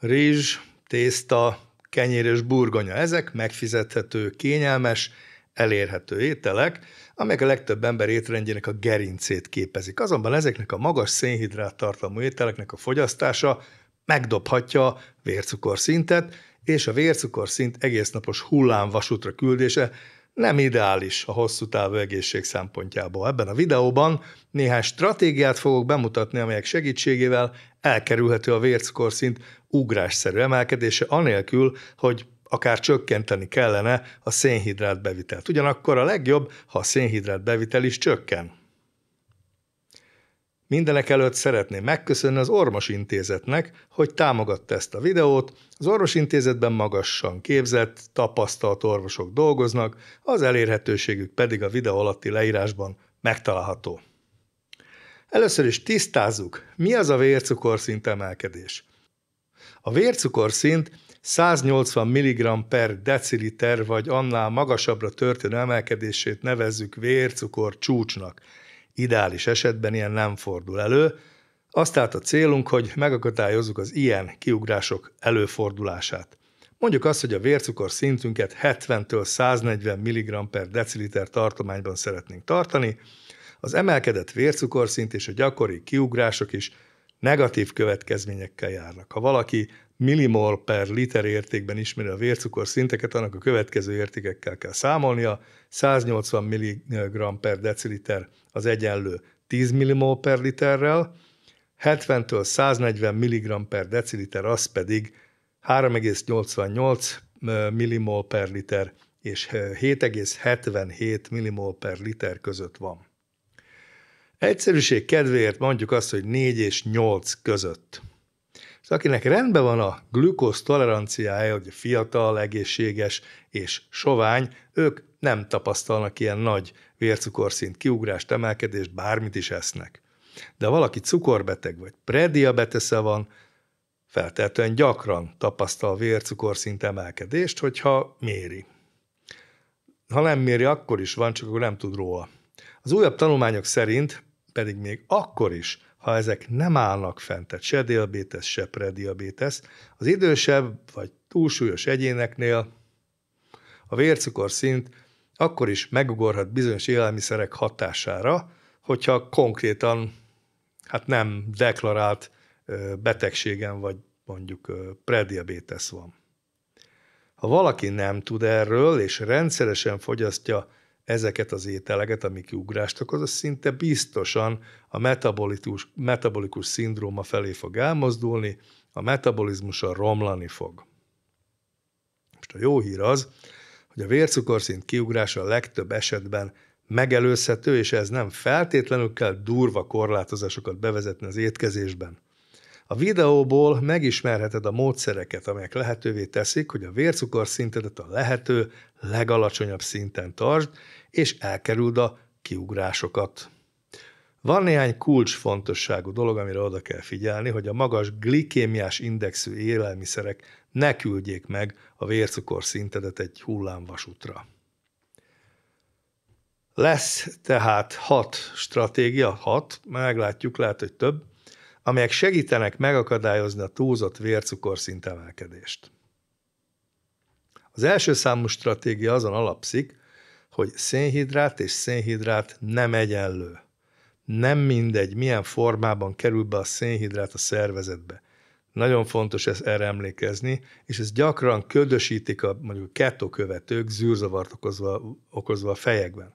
rizs, tészta, kenyér és burgonya. Ezek megfizethető, kényelmes, elérhető ételek, amelyek a legtöbb ember étrendjének a gerincét képezik. Azonban ezeknek a magas szénhidrát tartalmú ételeknek a fogyasztása megdobhatja a vércukorszintet, és a vércukorszint egésznapos hullámvasútra küldése nem ideális a hosszú távú egészség szempontjából. Ebben a videóban néhány stratégiát fogok bemutatni, amelyek segítségével elkerülhető a vércukorszint ugrásszerű emelkedése, anélkül, hogy akár csökkenteni kellene a szénhidrát bevitelt. Ugyanakkor a legjobb, ha a szénhidrát bevitel is csökken. Mindenek előtt szeretném megköszönni az Ormos Intézetnek, hogy támogatta ezt a videót. Az Ormos Intézetben magasan képzett, tapasztalt orvosok dolgoznak, az elérhetőségük pedig a videó alatti leírásban megtalálható. Először is tisztázzuk, mi az a vércukorszint emelkedés. A vércukorszint 180 mg per deciliter vagy annál magasabbra történő emelkedését nevezzük vércukor csúcsnak. Ideális esetben ilyen nem fordul elő, azt tehát a célunk, hogy megakadályozzuk az ilyen kiugrások előfordulását. Mondjuk azt, hogy a vércukor szintünket 70-től 140 mg per deciliter tartományban szeretnénk tartani, az emelkedett vércukorszint és a gyakori kiugrások is negatív következményekkel járnak. Ha valaki millimol per liter értékben ismeri a vércukor szinteket, annak a következő értékekkel kell számolnia. 180 mg per deciliter az egyenlő 10 millimol per literrel, 70-től 140 mg per deciliter az pedig 3,88 millimol per liter és 7,77 millimol per liter között van. Egyszerűség kedvéért mondjuk azt, hogy 4 és 8 között. És akinek rendben van a glükóz toleranciája, hogy fiatal, egészséges és sovány, ők nem tapasztalnak ilyen nagy vércukorszint kiugrást, emelkedést, bármit is esznek. De valaki cukorbeteg vagy prediabetesze van, feltétlenül gyakran tapasztal vércukorszint emelkedést, hogyha méri. Ha nem méri, akkor is van, csak akkor nem tud róla. Az újabb tanulmányok szerint pedig még akkor is, ha ezek nem állnak fent, tehát se diabetes, se prediabetes, az idősebb vagy túlsúlyos egyéneknél a vércukorszint akkor is megugorhat bizonyos élelmiszerek hatására, hogyha konkrétan hát nem deklarált betegségen vagy mondjuk prediabetes van. Ha valaki nem tud erről, és rendszeresen fogyasztja ezeket az ételeket, amik ugrást okoz, az szinte biztosan a metabolikus, metabolikus szindróma felé fog elmozdulni, a metabolizmusa romlani fog. Most a jó hír az, hogy a vércukorszint kiugrása a legtöbb esetben megelőzhető, és ez nem feltétlenül kell durva korlátozásokat bevezetni az étkezésben. A videóból megismerheted a módszereket, amelyek lehetővé teszik, hogy a vércukorszintedet a lehető legalacsonyabb szinten tartsd, és elkerüld a kiugrásokat. Van néhány kulcsfontosságú dolog, amire oda kell figyelni, hogy a magas glikémiás indexű élelmiszerek ne küldjék meg a vércukorszintedet egy hullámvasútra. Lesz tehát hat stratégia, hat, meglátjuk, lehet, hogy több, amelyek segítenek megakadályozni a túlzott vércukorszint emelkedést. Az első számú stratégia azon alapszik, hogy szénhidrát és szénhidrát nem egyenlő. Nem mindegy, milyen formában kerül be a szénhidrát a szervezetbe. Nagyon fontos ezt erre emlékezni, és ez gyakran ködösítik a mondjuk kettó követők zűrzavart okozva, okozva a fejekben.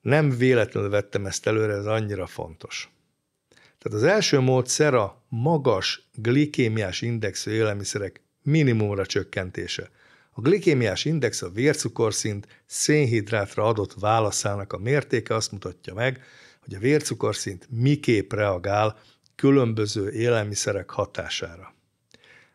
Nem véletlenül vettem ezt előre, ez annyira fontos. Tehát az első módszer a magas glikémiás indexű élelmiszerek minimumra csökkentése. A glikémiás index a vércukorszint szénhidrátra adott válaszának a mértéke azt mutatja meg, hogy a vércukorszint miképp reagál különböző élelmiszerek hatására.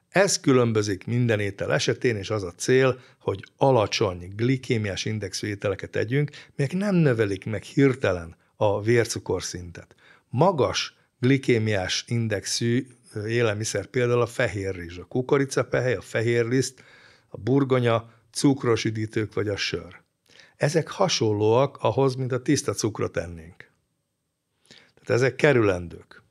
Ez különbözik minden étel esetén, és az a cél, hogy alacsony glikémiás indexű ételeket együnk, melyek nem növelik meg hirtelen a vércukorszintet. Magas glikémiás indexű élelmiszer például a fehér rizs, a kukoricapehely, a fehér liszt, a burgonya, cukros üdítők vagy a sör. Ezek hasonlóak ahhoz, mint a tiszta cukrot ennénk. Tehát ezek kerülendők.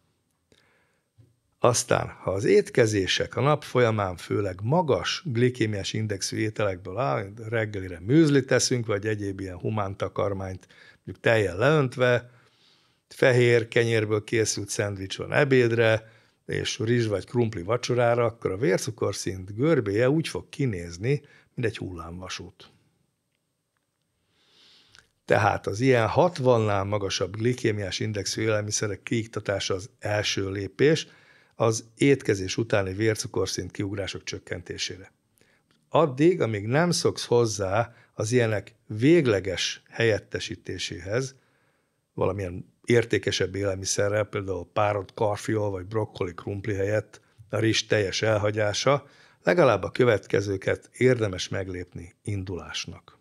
Aztán, ha az étkezések a nap folyamán főleg magas glikémiás indexű ételekből áll, reggelire műzli teszünk, vagy egyéb ilyen humán takarmányt, mondjuk teljel leöntve, fehér kenyérből készült szendvics van ebédre, és rizs vagy krumpli vacsorára, akkor a vércukorszint görbéje úgy fog kinézni, mint egy hullámvasút. Tehát az ilyen 60-nál magasabb glikémiás indexű élelmiszerek kiiktatása az első lépés az étkezés utáni vércukorszint kiugrások csökkentésére. Addig, amíg nem szoksz hozzá az ilyenek végleges helyettesítéséhez, valamilyen értékesebb élelmiszerrel, például párott karfiol vagy brokkoli krumpli helyett a rizs teljes elhagyása, legalább a következőket érdemes meglépni indulásnak.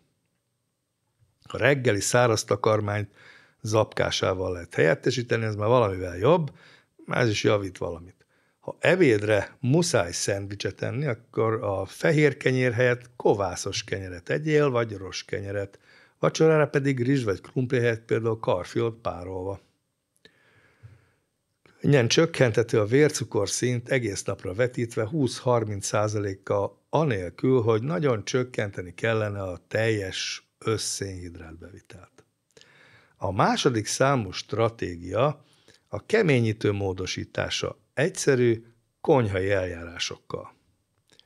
A reggeli száraz takarmányt zapkásával lehet helyettesíteni, ez már valamivel jobb, ez is javít valamit. Ha ebédre muszáj szendvicset enni, akkor a fehér kenyér helyett kovászos kenyeret egyél, vagy rossz kenyeret, vacsorára pedig rizs vagy krumpli helyett például karfiót párolva. Könnyen csökkenthető a vércukor szint egész napra vetítve 20-30%-kal anélkül, hogy nagyon csökkenteni kellene a teljes összénhidrátbevitelt. A második számú stratégia a keményítő módosítása egyszerű konyhai eljárásokkal.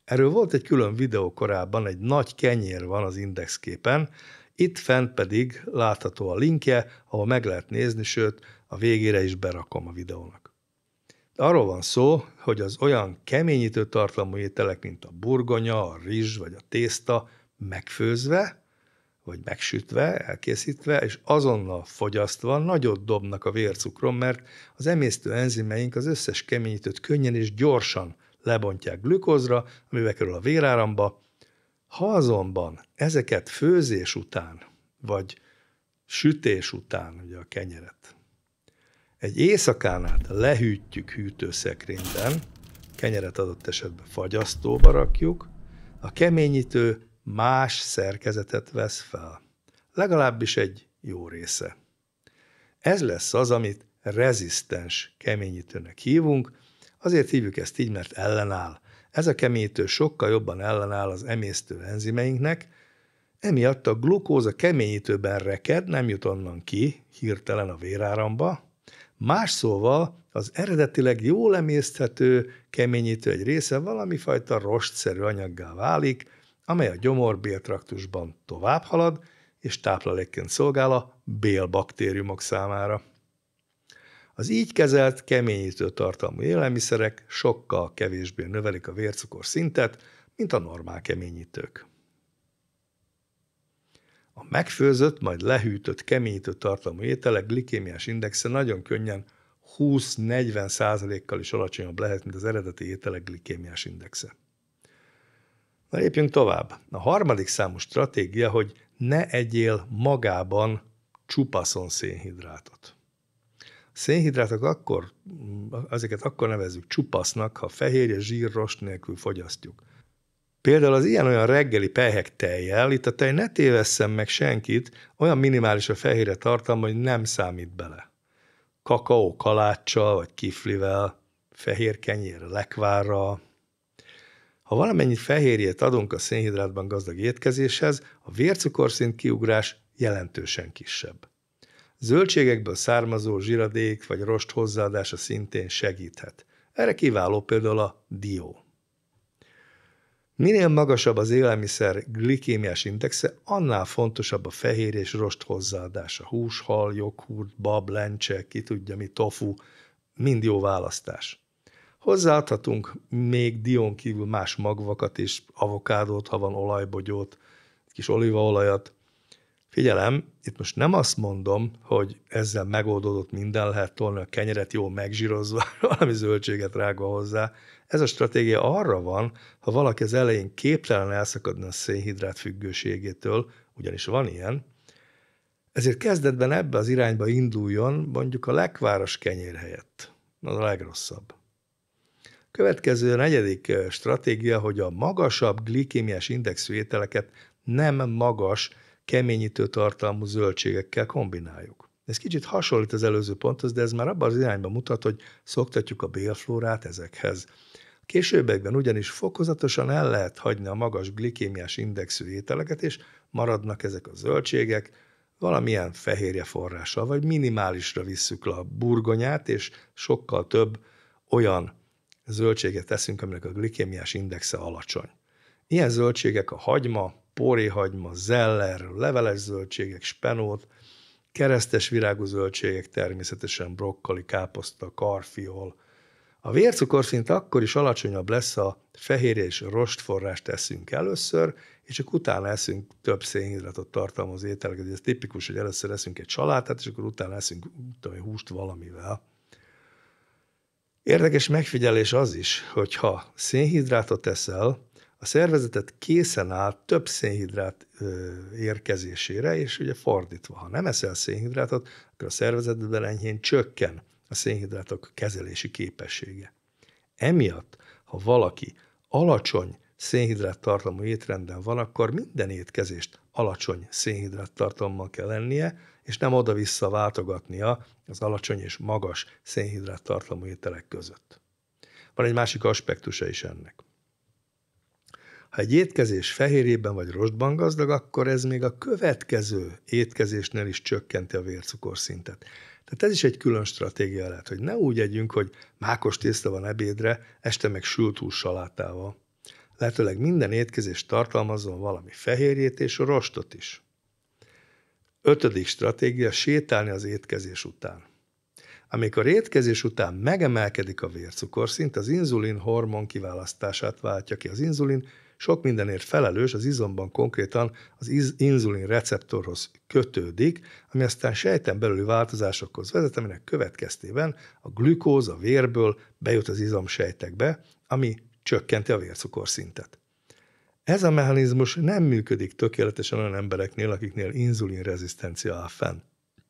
Erről volt egy külön videó korábban, egy nagy kenyér van az indexképen, itt fent pedig látható a linkje, ahol meg lehet nézni, sőt, a végére is berakom a videónak. Arról van szó, hogy az olyan keményítő tartalmú ételek, mint a burgonya, a rizs vagy a tészta megfőzve, vagy megsütve, elkészítve, és azonnal fogyasztva nagyot dobnak a vércukron, mert az emésztő enzimeink az összes keményítőt könnyen és gyorsan lebontják glükózra, amivel kerül a véráramba, ha azonban ezeket főzés után, vagy sütés után, ugye a kenyeret, egy éjszakán át lehűtjük hűtőszekrényben, kenyeret adott esetben fagyasztóba rakjuk, a keményítő más szerkezetet vesz fel. Legalábbis egy jó része. Ez lesz az, amit rezisztens keményítőnek hívunk, azért hívjuk ezt így, mert ellenáll. Ez a keményítő sokkal jobban ellenáll az emésztő enzimeinknek, emiatt a glukóz a keményítőben reked, nem jut onnan ki hirtelen a véráramba, Más szóval az eredetileg jól emészthető keményítő egy része valami fajta rostszerű anyaggá válik, amely a gyomorbéltraktusban tovább halad, és táplálékként szolgál a bélbaktériumok számára. Az így kezelt keményítő tartalmú élelmiszerek sokkal kevésbé növelik a vércukor szintet, mint a normál keményítők. A megfőzött, majd lehűtött, keményítő tartalmú ételek glikémiás indexe nagyon könnyen 20-40 százalékkal is alacsonyabb lehet, mint az eredeti ételek glikémiás indexe. Na lépjünk tovább. A harmadik számú stratégia, hogy ne egyél magában csupaszon szénhidrátot. Szénhidrátok akkor, ezeket akkor nevezzük csupasznak, ha fehérje, zsír, rost nélkül fogyasztjuk. Például az ilyen-olyan reggeli pehek tejjel, itt a tej ne tévesszem meg senkit, olyan minimális a fehérje tartalma, hogy nem számít bele. Kakaó kaláccsal vagy kiflivel, fehér kenyér lekvárra, ha valamennyit fehérjét adunk a szénhidrátban gazdag étkezéshez, a vércukorszint kiugrás jelentősen kisebb. Zöldségekből származó zsiradék vagy rost hozzáadása szintén segíthet. Erre kiváló például a dió. Minél magasabb az élelmiszer glikémiás indexe, annál fontosabb a fehér és rost hozzáadása. Hús, hal, joghurt, bab, lencse, ki tudja mi, tofu, mind jó választás. Hozzáadhatunk még dión kívül más magvakat is, avokádót, ha van olajbogyót, kis olívaolajat. Figyelem, itt most nem azt mondom, hogy ezzel megoldódott minden, lehet tolni a kenyeret jól megzsírozva, valami zöldséget rágva hozzá. Ez a stratégia arra van, ha valaki az elején képtelen elszakadni a szénhidrát függőségétől, ugyanis van ilyen, ezért kezdetben ebbe az irányba induljon mondjuk a lekváros kenyér helyett. Az a legrosszabb. Következő a negyedik stratégia, hogy a magasabb glikémiás indexű ételeket nem magas, keményítő tartalmú zöldségekkel kombináljuk. Ez kicsit hasonlít az előző ponthoz, de ez már abban az irányba mutat, hogy szoktatjuk a bélflórát ezekhez. Későbbekben ugyanis fokozatosan el lehet hagyni a magas glikémiás indexű ételeket, és maradnak ezek a zöldségek, valamilyen fehérje forrással, vagy minimálisra visszük le a burgonyát, és sokkal több olyan zöldséget teszünk, aminek a glikémiás indexe alacsony. Ilyen zöldségek a hagyma, póréhagyma, zeller, leveles zöldségek, spenót, keresztes virágú zöldségek, természetesen brokkoli, káposzta, karfiol. A vércukorszint akkor is alacsonyabb lesz, a fehérje és rostforrást teszünk először, és csak utána eszünk több szénhidratot tartalmazó ételeket. Ez tipikus, hogy először eszünk egy salátát, és akkor utána eszünk tudom, húst valamivel. Érdekes megfigyelés az is, hogy ha szénhidrátot eszel, a szervezetet készen áll több szénhidrát érkezésére, és ugye fordítva, ha nem eszel szénhidrátot, akkor a szervezetben enyhén csökken a szénhidrátok kezelési képessége. Emiatt, ha valaki alacsony szénhidrát tartalmú étrenden van, akkor minden étkezést alacsony szénhidrát tartalommal kell lennie, és nem oda-vissza váltogatnia az alacsony és magas szénhidrát tartalmú ételek között. Van egy másik aspektusa is ennek. Ha egy étkezés fehérjében vagy rostban gazdag, akkor ez még a következő étkezésnél is csökkenti a vércukorszintet. Tehát ez is egy külön stratégia lehet, hogy ne úgy együnk, hogy mákos tészta van ebédre, este meg sült hús salátával. Lehetőleg minden étkezés tartalmazzon valami fehérjét és rostot is. Ötödik stratégia, sétálni az étkezés után. Amikor étkezés után megemelkedik a vércukorszint, az inzulin hormon kiválasztását váltja ki. Az inzulin sok mindenért felelős, az izomban konkrétan az inzulin receptorhoz kötődik, ami aztán sejten belüli változásokhoz vezet, aminek következtében a glükóz a vérből bejut az izomsejtekbe, ami csökkenti a vércukorszintet. Ez a mechanizmus nem működik tökéletesen olyan embereknél, akiknél inzulin rezisztencia áll fenn.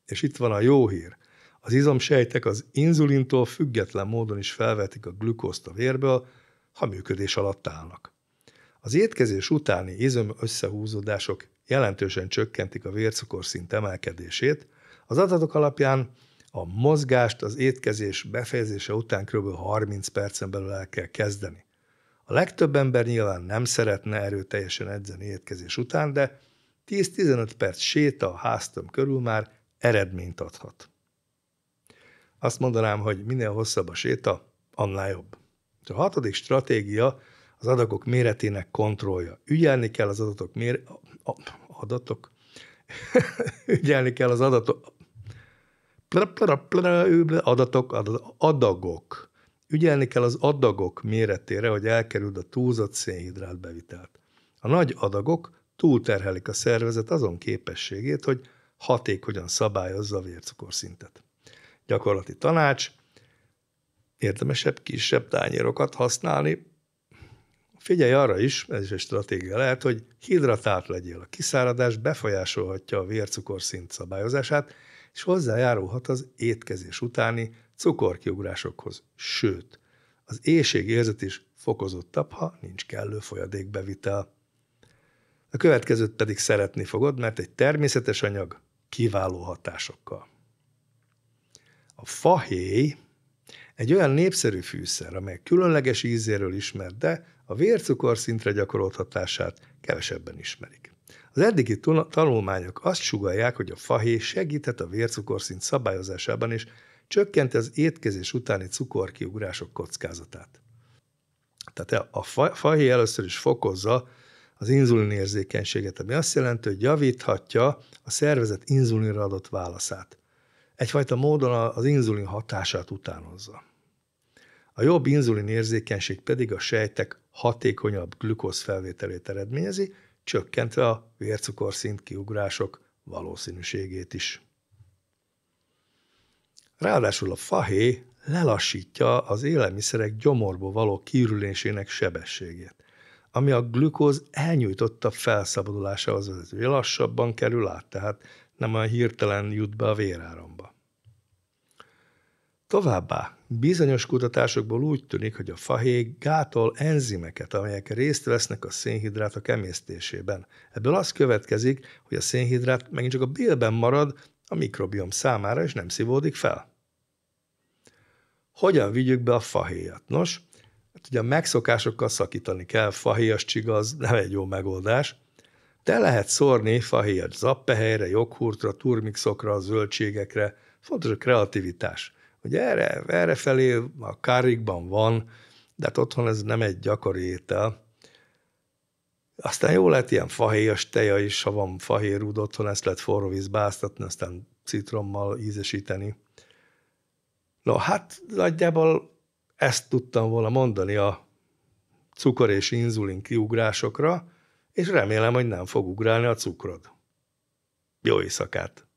És itt van a jó hír. Az izomsejtek az inzulintól független módon is felvetik a glükózt a vérből, ha működés alatt állnak. Az étkezés utáni izom összehúzódások jelentősen csökkentik a vércukorszint emelkedését. Az adatok alapján a mozgást az étkezés befejezése után kb. 30 percen belül el kell kezdeni. A legtöbb ember nyilván nem szeretne erőteljesen edzeni étkezés után, de 10-15 perc séta a háztöm körül már eredményt adhat. Azt mondanám, hogy minél hosszabb a séta, annál jobb. A hatodik stratégia az adatok méretének kontrollja. Ügyelni kell az adatok mér... adatok? Ügyelni kell az adatok... adatok, adagok. Ügyelni kell az adagok méretére, hogy elkerüld a túlzott szénhidrát bevitelt. A nagy adagok túlterhelik a szervezet azon képességét, hogy hatékonyan szabályozza a vércukorszintet. Gyakorlati tanács, érdemesebb kisebb tányérokat használni, Figyelj arra is, ez is egy stratégia lehet, hogy hidratált legyél. A kiszáradás befolyásolhatja a vércukorszint szabályozását, és hozzájárulhat az étkezés utáni cukorkiugrásokhoz. Sőt, az éjségérzet is fokozottabb, ha nincs kellő folyadékbevitel. A következőt pedig szeretni fogod, mert egy természetes anyag kiváló hatásokkal. A fahéj egy olyan népszerű fűszer, amely különleges ízéről ismert, de a vércukorszintre gyakorolt hatását kevesebben ismerik. Az eddigi tanulmányok azt sugalják, hogy a fahé segíthet a vércukorszint szabályozásában és csökkenti az étkezés utáni cukorkiugrások kockázatát. Tehát a fahé először is fokozza az inzulinérzékenységet, ami azt jelenti, hogy javíthatja a szervezet inzulinra adott válaszát. Egyfajta módon az inzulin hatását utánozza. A jobb inzulin érzékenység pedig a sejtek hatékonyabb glükóz felvételét eredményezi, csökkentve a vércukorszint kiugrások valószínűségét is. Ráadásul a fahé lelassítja az élelmiszerek gyomorból való kiürülésének sebességét, ami a glükóz elnyújtottabb felszabadulásához vezet, hogy lassabban kerül át, tehát nem olyan hirtelen jut be a véráramba. Továbbá bizonyos kutatásokból úgy tűnik, hogy a fahéj gátol enzimeket, amelyek részt vesznek a szénhidrátok emésztésében. Ebből az következik, hogy a szénhidrát megint csak a bélben marad, a mikrobiom számára, és nem szívódik fel. Hogyan vigyük be a fahéjat? Nos, hát ugye a megszokásokkal szakítani kell, fahéjas csiga az nem egy jó megoldás, de lehet szórni fahéjat zappehelyre, joghurtra, turmixokra, zöldségekre, fontos a kreativitás. Ugye erre, erre felé a kárikban van, de hát otthon ez nem egy gyakori étel. Aztán jó lehet ilyen fahéjas teja is, ha van fahérúd otthon, ezt lehet forró vízbe áztatni, aztán citrommal ízesíteni. No, hát nagyjából ezt tudtam volna mondani a cukor és inzulin kiugrásokra, és remélem, hogy nem fog ugrálni a cukrod. Jó éjszakát!